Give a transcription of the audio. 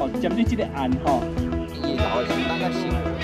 哦，针对这个案吼，伊老是当个辛苦。